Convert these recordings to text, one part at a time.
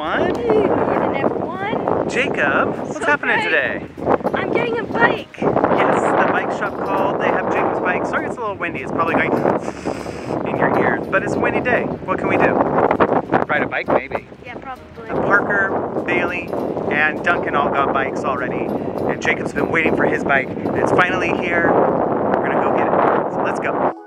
Morning, everyone. Morning, everyone. Jacob, what's So happening great. today? I'm getting a bike. Yes, the bike shop called. They have Jacob's bike. Sorry it's a little windy. It's probably going in your ears, but it's a windy day. What can we do? Ride a bike, maybe. Yeah, probably. And Parker, Bailey, and Duncan all got bikes already. And Jacob's been waiting for his bike. And it's finally here. We're gonna go get it. So let's go.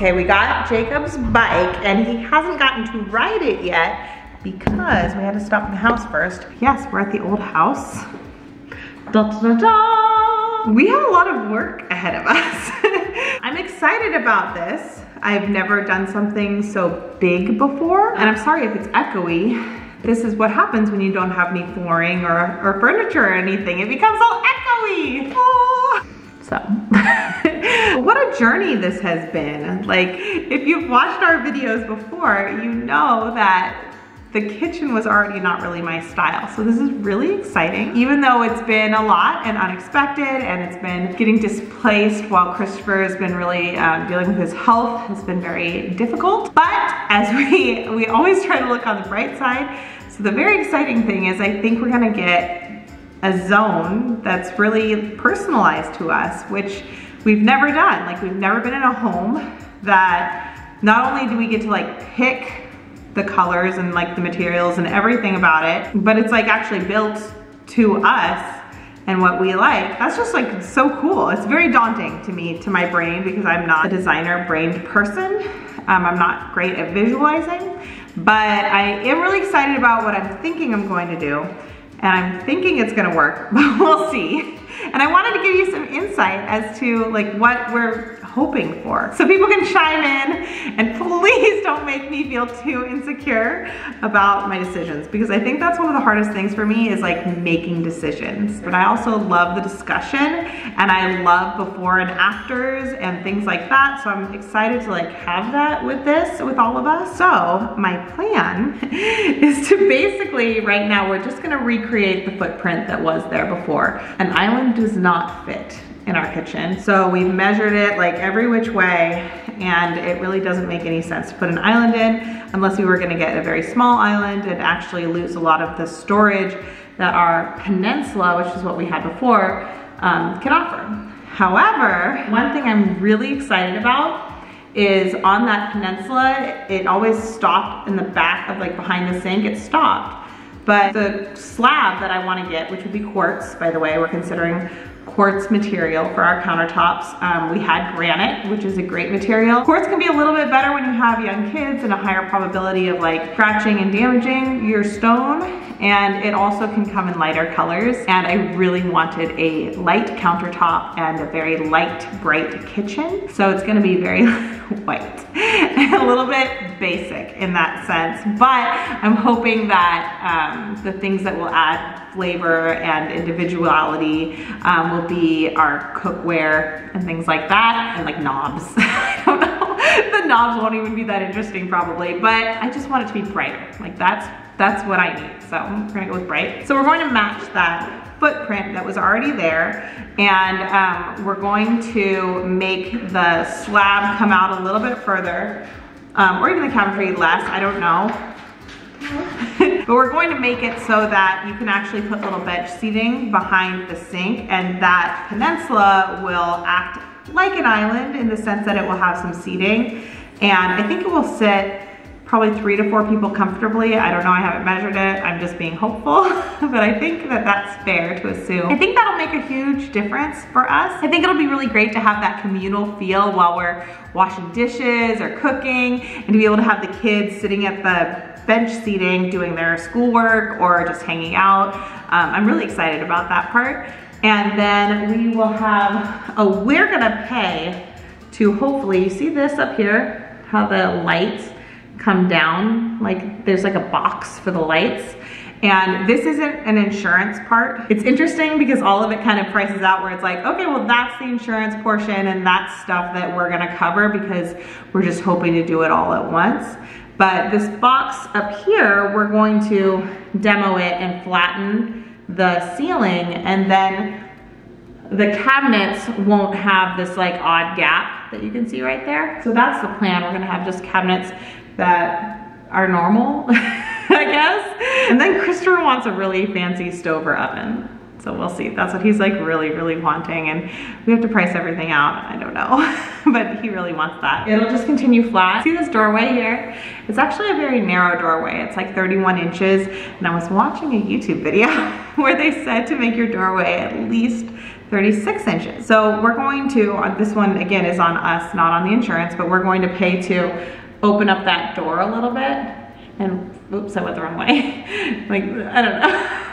Okay, we got Jacob's bike and he hasn't gotten to ride it yet because we had to stop in the house first. Yes, we're at the old house. Da, da, da. We have a lot of work ahead of us. I'm excited about this. I've never done something so big before and I'm sorry if it's echoey. This is what happens when you don't have any flooring or, or furniture or anything. It becomes all echoey. Oh. So, what a journey this has been. Like, if you've watched our videos before, you know that the kitchen was already not really my style. So this is really exciting, even though it's been a lot and unexpected and it's been getting displaced while Christopher has been really um, dealing with his health. It's been very difficult, but as we, we always try to look on the bright side. So the very exciting thing is I think we're gonna get a zone that's really personalized to us, which we've never done. Like we've never been in a home that not only do we get to like pick the colors and like the materials and everything about it, but it's like actually built to us and what we like. That's just like so cool. It's very daunting to me, to my brain, because I'm not a designer brained person. Um, I'm not great at visualizing, but I am really excited about what I'm thinking I'm going to do. And I'm thinking it's gonna work, but we'll see. And I wanted to give you some insight as to like what we're hoping for. So people can chime in and please don't make me feel too insecure about my decisions because I think that's one of the hardest things for me is like making decisions. But I also love the discussion and I love before and afters and things like that. So I'm excited to like have that with this, with all of us. So my plan is to basically right now, we're just gonna recreate the footprint that was there before. An does not fit in our kitchen. So we've measured it like every which way and it really doesn't make any sense to put an island in unless we were gonna get a very small island and actually lose a lot of the storage that our peninsula, which is what we had before, um, can offer. However, one thing I'm really excited about is on that peninsula, it always stopped in the back of like behind the sink, it stopped. But the slab that I wanna get, which would be quartz, by the way, we're considering quartz material for our countertops. Um, we had granite, which is a great material. Quartz can be a little bit better when you have young kids and a higher probability of like scratching and damaging your stone. And it also can come in lighter colors. And I really wanted a light countertop and a very light, bright kitchen. So it's gonna be very white a little bit basic in that sense. But I'm hoping that um, the things that will add flavor and individuality um, will be our cookware and things like that and like knobs. I don't know. The knobs won't even be that interesting probably, but I just want it to be brighter. Like that's that's what I need. So we're gonna go with bright. So we're going to match that footprint that was already there and um, we're going to make the slab come out a little bit further um, or even the cabinetry less, I don't know. but we're going to make it so that you can actually put little bench seating behind the sink and that peninsula will act like an island in the sense that it will have some seating. And I think it will sit probably three to four people comfortably. I don't know, I haven't measured it. I'm just being hopeful, but I think that that's fair to assume. I think that'll make a huge difference for us. I think it'll be really great to have that communal feel while we're washing dishes or cooking and to be able to have the kids sitting at the bench seating doing their schoolwork or just hanging out. Um, I'm really excited about that part. And then we will have, oh, we're gonna pay to hopefully, you see this up here, how the lights come down, like there's like a box for the lights. And this isn't an insurance part. It's interesting because all of it kind of prices out where it's like, okay, well that's the insurance portion and that's stuff that we're gonna cover because we're just hoping to do it all at once. But this box up here, we're going to demo it and flatten the ceiling and then the cabinets won't have this like odd gap that you can see right there. So that's the plan. We're gonna have just cabinets that are normal, I guess. And then Christopher wants a really fancy stove or oven. So we'll see. That's what he's like really, really wanting. And we have to price everything out. I don't know, but he really wants that. It'll just continue flat. See this doorway here? It's actually a very narrow doorway. It's like 31 inches. And I was watching a YouTube video where they said to make your doorway at least 36 inches. So we're going to, uh, this one again is on us, not on the insurance, but we're going to pay to open up that door a little bit. And oops, I went the wrong way. like, I don't know.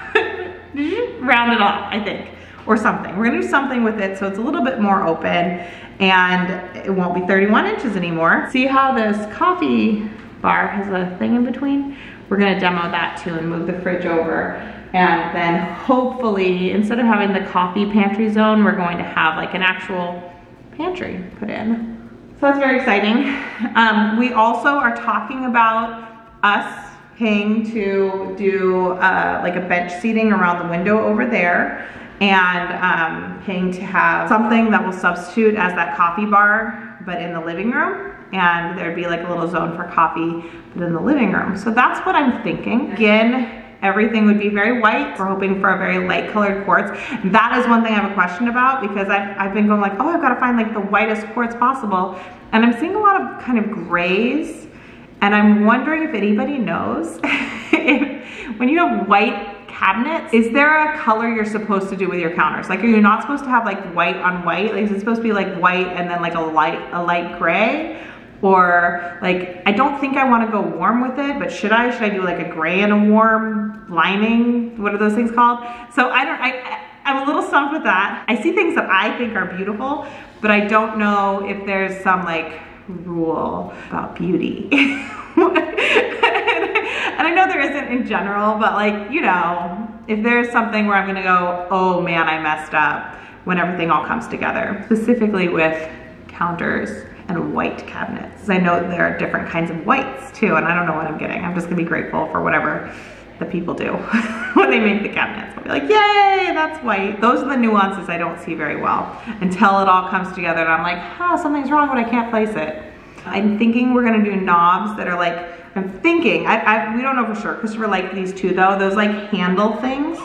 round it off, I think, or something. We're gonna do something with it so it's a little bit more open and it won't be 31 inches anymore. See how this coffee bar has a thing in between? We're gonna demo that too and move the fridge over. And then hopefully, instead of having the coffee pantry zone, we're going to have like an actual pantry put in. So that's very exciting. Um, we also are talking about us paying to do uh, like a bench seating around the window over there and um, paying to have something that will substitute as that coffee bar but in the living room. And there'd be like a little zone for coffee but in the living room. So that's what i'm thinking. Again everything would be very white we're hoping for a very light colored quartz that is one thing i have a question about because i've, I've been going like oh i've got to find like the whitest quartz possible and i'm seeing a lot of kind of grays and I'm wondering if anybody knows, if, when you have white cabinets, is there a color you're supposed to do with your counters? Like, are you not supposed to have like white on white? Like, is it supposed to be like white and then like a light, a light gray? Or like, I don't think I wanna go warm with it, but should I? Should I do like a gray and a warm lining? What are those things called? So I don't, I, I'm a little stumped with that. I see things that I think are beautiful, but I don't know if there's some like rule about beauty. and I know there isn't in general, but like, you know, if there's something where I'm gonna go, oh man, I messed up when everything all comes together, specifically with counters and white cabinets. I know there are different kinds of whites too, and I don't know what I'm getting. I'm just gonna be grateful for whatever the people do when they make the cabinets. I'll be like, yay, that's white. Those are the nuances I don't see very well until it all comes together and I'm like, oh, something's wrong, but I can't place it. I'm thinking we're gonna do knobs that are like, I'm thinking, I, I, we don't know for sure. Christopher liked these two though, those like handle things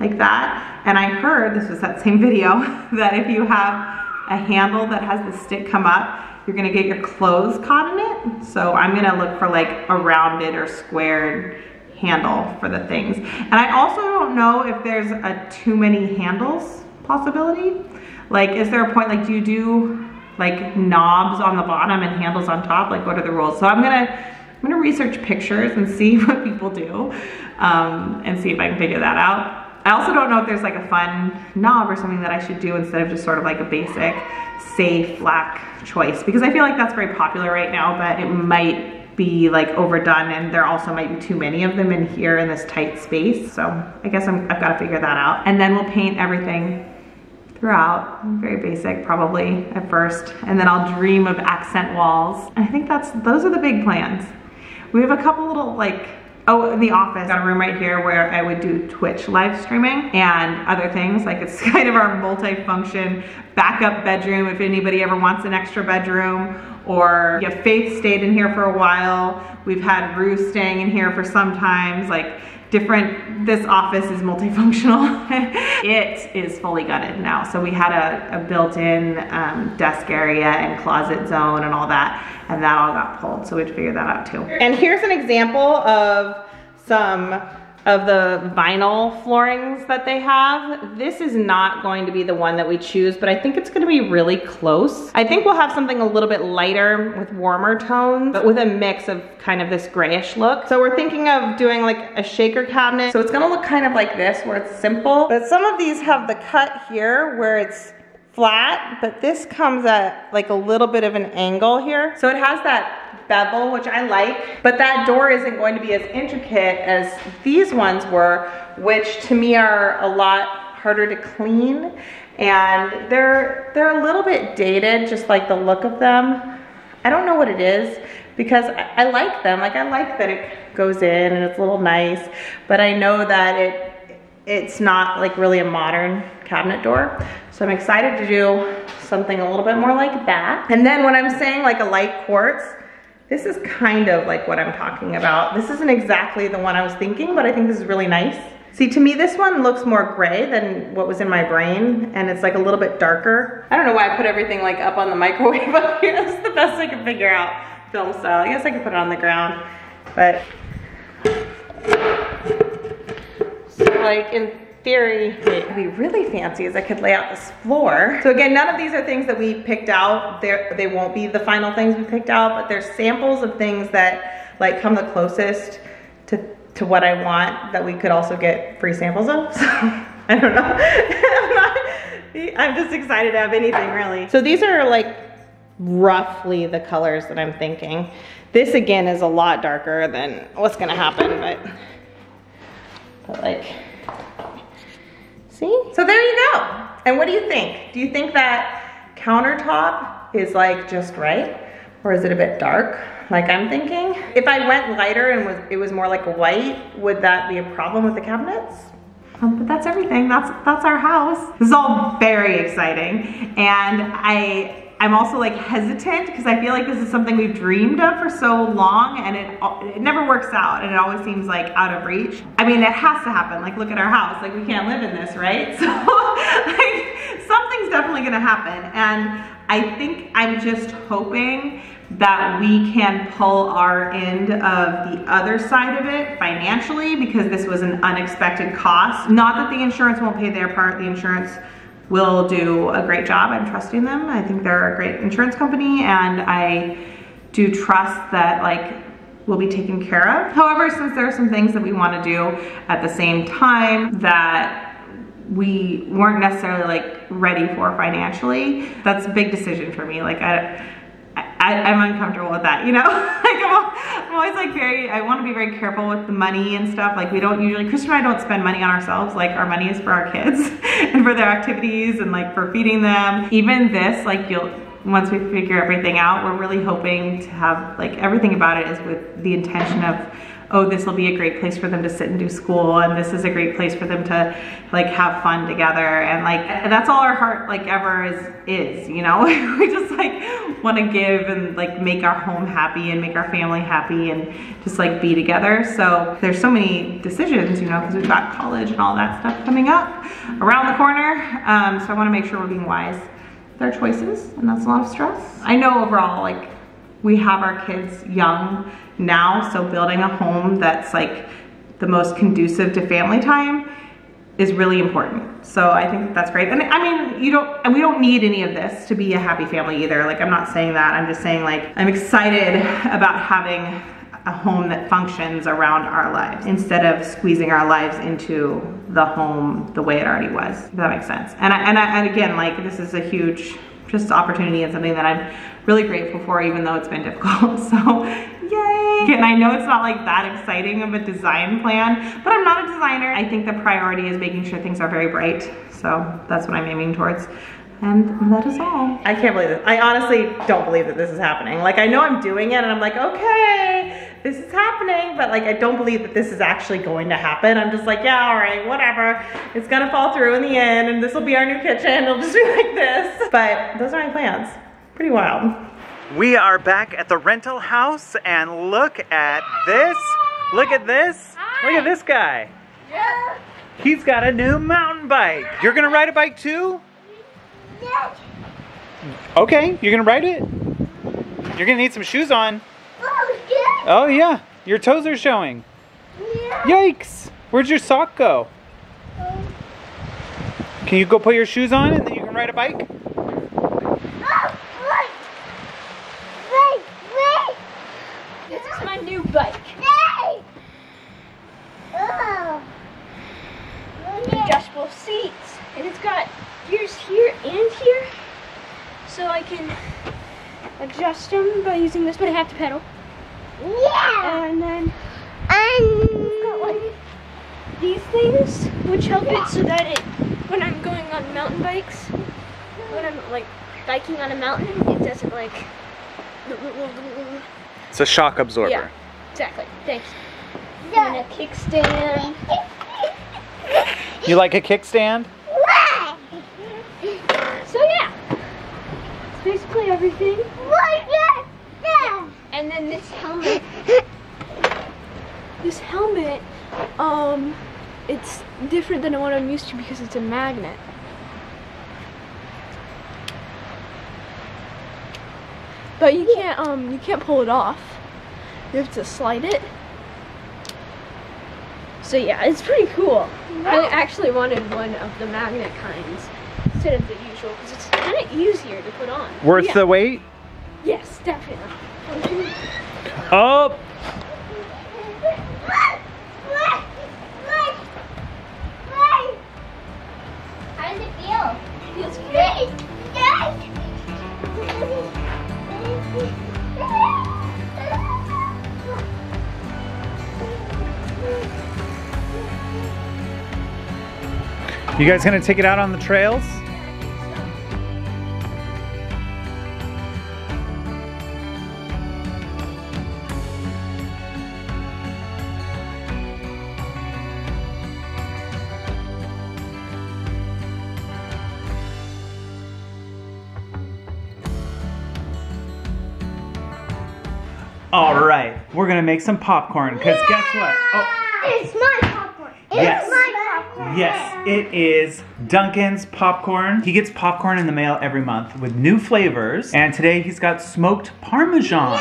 like that. And I heard, this was that same video, that if you have a handle that has the stick come up, you're gonna get your clothes caught in it. So I'm gonna look for like a rounded or squared handle for the things. And I also don't know if there's a too many handles possibility. Like, is there a point, like, do you do like knobs on the bottom and handles on top? Like, what are the rules? So I'm gonna, I'm gonna research pictures and see what people do um, and see if I can figure that out. I also don't know if there's like a fun knob or something that I should do instead of just sort of like a basic, safe, black choice because I feel like that's very popular right now, but it might be like overdone and there also might be too many of them in here in this tight space. So I guess i have got to figure that out. And then we'll paint everything throughout, very basic probably at first. And then I'll dream of accent walls. I think that's, those are the big plans. We have a couple little like Oh, in the office, got a room right here where I would do Twitch live streaming and other things. Like it's kind of our multi-function backup bedroom if anybody ever wants an extra bedroom or yeah, Faith stayed in here for a while. We've had Ruth staying in here for some times, like different, this office is multifunctional. it is fully gutted now. So we had a, a built-in um, desk area and closet zone and all that, and that all got pulled. So we had to figure that out too. And here's an example of some of the vinyl floorings that they have. This is not going to be the one that we choose, but I think it's gonna be really close. I think we'll have something a little bit lighter with warmer tones, but with a mix of kind of this grayish look. So we're thinking of doing like a shaker cabinet. So it's gonna look kind of like this, where it's simple. But some of these have the cut here where it's flat, but this comes at like a little bit of an angle here. So it has that bevel, which I like, but that door isn't going to be as intricate as these ones were, which to me are a lot harder to clean. And they're, they're a little bit dated, just like the look of them. I don't know what it is because I, I like them. Like I like that it goes in and it's a little nice, but I know that it it's not like really a modern cabinet door. So I'm excited to do something a little bit more like that. And then when I'm saying like a light quartz, this is kind of like what I'm talking about. This isn't exactly the one I was thinking, but I think this is really nice. See, to me, this one looks more gray than what was in my brain, and it's like a little bit darker. I don't know why I put everything like up on the microwave up here. That's the best I can figure out film style. I guess I could put it on the ground, but like in theory, what be really fancy is I could lay out this floor. So again, none of these are things that we picked out. They're, they won't be the final things we picked out, but they're samples of things that like come the closest to, to what I want that we could also get free samples of. So I don't know. I'm, I'm just excited to have anything really. So these are like roughly the colors that I'm thinking. This again is a lot darker than what's gonna happen, but, but like, see? So there you go. And what do you think? Do you think that countertop is like just right? Or is it a bit dark, like I'm thinking? If I went lighter and was, it was more like white, would that be a problem with the cabinets? Um, but that's everything. That's that's our house. This is all very exciting, and I I'm also like hesitant because I feel like this is something we've dreamed of for so long, and it it never works out, and it always seems like out of reach. I mean, it has to happen. Like, look at our house. Like, we can't live in this, right? So, like, something's definitely gonna happen, and I think I'm just hoping that we can pull our end of the other side of it financially because this was an unexpected cost. Not that the insurance won't pay their part, the insurance will do a great job. I'm trusting them. I think they're a great insurance company and I do trust that like will be taken care of. However, since there are some things that we want to do at the same time that we weren't necessarily like ready for financially, that's a big decision for me. Like I, I, am uncomfortable with that, you know? like I'm, I'm, always like very, I wanna be very careful with the money and stuff. Like we don't usually, Kristen and I don't spend money on ourselves. Like our money is for our kids and for their activities and like for feeding them. Even this, like you'll, once we figure everything out, we're really hoping to have, like everything about it is with the intention of oh, this will be a great place for them to sit and do school, and this is a great place for them to like have fun together, and like that's all our heart like ever is is, you know. we just like want to give and like make our home happy and make our family happy and just like be together. So there's so many decisions, you know, because we've got college and all that stuff coming up around the corner. Um, so I want to make sure we're being wise with our choices, and that's a lot of stress. I know overall like we have our kids young now, so building a home that's like the most conducive to family time is really important. So I think that's great. And I mean, you don't, and we don't need any of this to be a happy family either. Like I'm not saying that, I'm just saying like, I'm excited about having a home that functions around our lives instead of squeezing our lives into the home the way it already was, if that makes sense. And, I, and, I, and again, like this is a huge just opportunity and something that I'm really grateful for even though it's been difficult. So! And I know it's not like that exciting of a design plan, but I'm not a designer. I think the priority is making sure things are very bright. So that's what I'm aiming towards. And that is all. I can't believe it. I honestly don't believe that this is happening. Like I know I'm doing it and I'm like, okay, this is happening, but like I don't believe that this is actually going to happen. I'm just like, yeah, all right, whatever. It's gonna fall through in the end and this will be our new kitchen. It'll just be like this. But those are my plans. Pretty wild. We are back at the rental house and look at this. Look at this. Look at this guy. Yeah. He's got a new mountain bike. You're gonna ride a bike too? Yeah. Okay, you're gonna ride it? You're gonna need some shoes on. Oh, yeah. Oh yeah, your toes are showing. Yeah. Yikes! Where'd your sock go? Oh. Can you go put your shoes on and then you can ride a bike? Oh, wait. Wait, wait. This is my new bike. Yay. Oh. Adjustable seats. And it's got gears here and here. So I can adjust them by using this, but I have to pedal. Yeah. And then we've got like these things which help it so that it when I'm going on mountain bikes, when I'm like biking on a mountain, it doesn't like It's a shock absorber. Yeah. Exactly. Thanks. And a kickstand. You like a kickstand? So yeah. It's basically everything. And then this helmet. This helmet, um, it's different than what I'm used to because it's a magnet. But you can't um you can't pull it off. You have to slide it. So yeah, it's pretty cool. I actually wanted one of the magnet kinds instead of the usual because it's kind of easier to put on. Worth yeah. the wait? Yes, definitely. Oh, you guys gonna take it out on the trails? All right, we're gonna make some popcorn because guess what? Oh, It's my popcorn. It's Yes. my popcorn. Yes, it is Duncan's popcorn. He gets popcorn in the mail every month with new flavors, and today he's got smoked parmesan.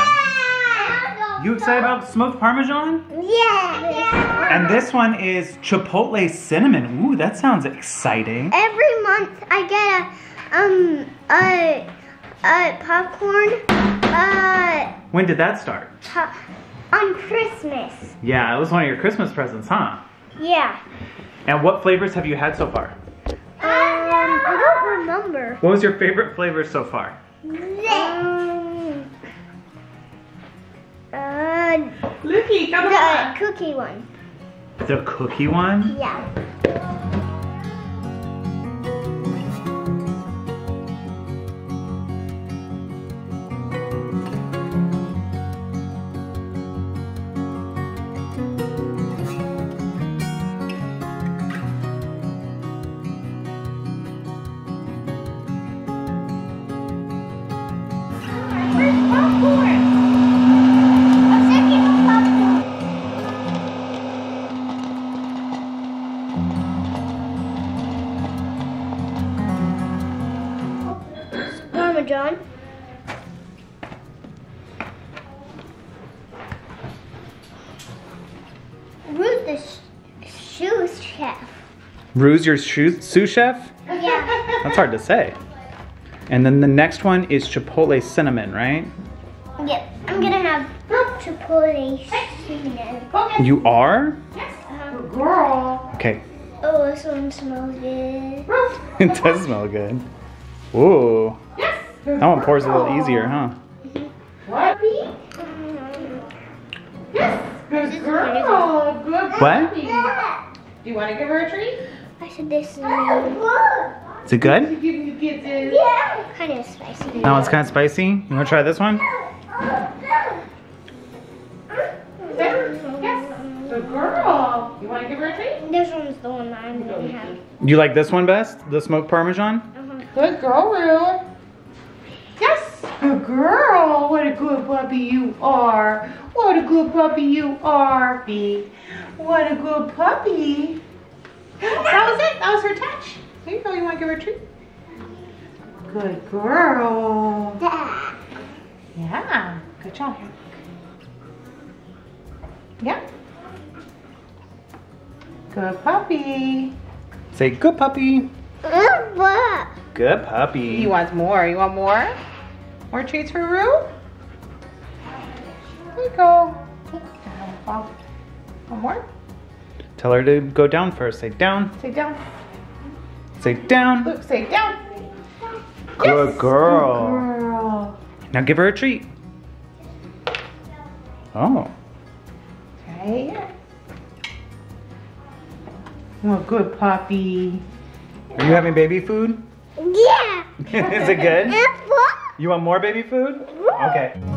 You excited about smoked parmesan? Yeah. And this one is chipotle cinnamon. Ooh, that sounds exciting. Every month I get a um a a popcorn uh When did that start? on Christmas. Yeah, it was one of your Christmas presents, huh? Yeah. And what flavors have you had so far? Um, I don't remember. What was your favorite flavor so far? Um, uh, Lucky, come the on. cookie one. The cookie one? Yeah. Rue's your sous chef? Yeah. That's hard to say. And then the next one is chipotle cinnamon, right? yep. I'm gonna have chipotle cinnamon. You are? Yes. Um, Girl. Okay. oh, this one smells good. It does smell good. Ooh. That one pours a little easier, huh? What? Mm, Good girl. Good What? puppy. Do you want to give her a treat? I said this is Is it good? Yeah. you kids of spicy. That one's kind of spicy. You want to try this one? Yes. Good girl. You want to give her a treat? This one's the one that I'm gonna have. You like this one best? The smoked parmesan? Uh-huh. Good girl, Rue. Yes. Good girl. What a good puppy you are. What a good puppy you are, Bee. What a good puppy. That was it. That was her touch. Here you go. You want to give her a treat? Good girl. Yeah. Good job. Yeah. Good puppy. Say good puppy. What? Good puppy. He wants more? You want more? More treats for Rue? Here you go. One more? Tell her to go down first. Say down. Say down. Say down. Luke, say down. Good yes. girl. Good girl. Now give her a treat. Oh. Okay. Oh, good puppy. Are you having baby food? Yeah. Is it good? You want more baby food? Okay.